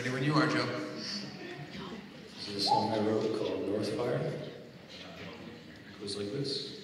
Ready when you are, Joe. This is a song I wrote called Northfire. It goes like this.